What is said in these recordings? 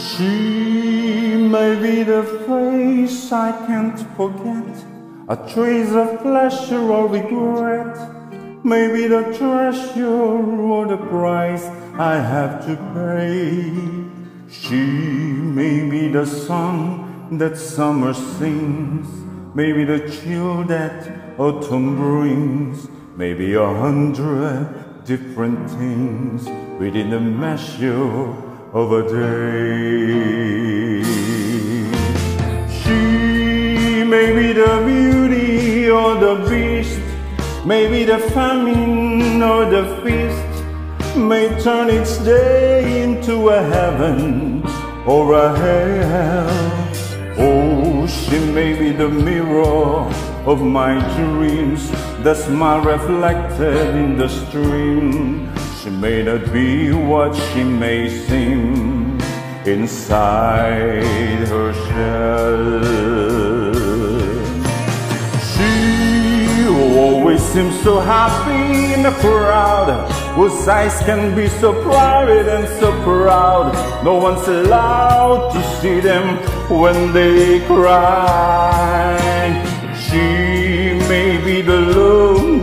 She may be the face I can't forget, a trace of pleasure or regret. Maybe the treasure or the price I have to pay. She may be the song that summer sings, maybe the chill that autumn brings, maybe a hundred different things within the measure of a day. She may be the beauty or the beast, maybe the famine or the feast, may turn its day into a heaven or a hell. Oh, she may be the mirror of my dreams, the smile reflected in the stream. She may not be what she may seem inside her shell. She always seems so happy and proud, whose eyes can be so private and so proud. No one's allowed to see them when they cry.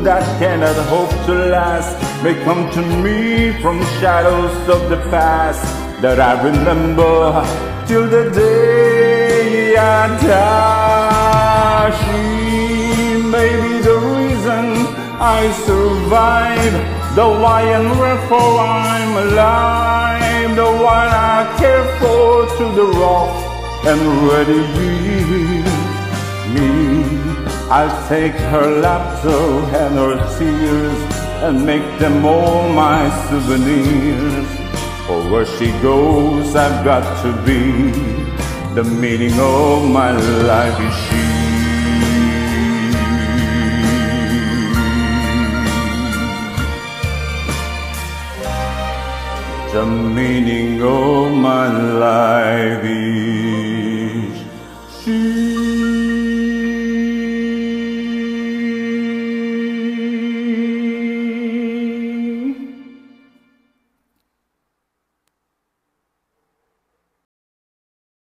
That cannot hope to last may come to me from shadows of the past that I remember till the day I die. She may be the reason I survive, the why and wherefore I'm alive, the one I care for to the rough and ready me. I'll take her laughter and her tears and make them all my souvenirs. For where she goes, I've got to be. The meaning of my life is she. The meaning of my life is.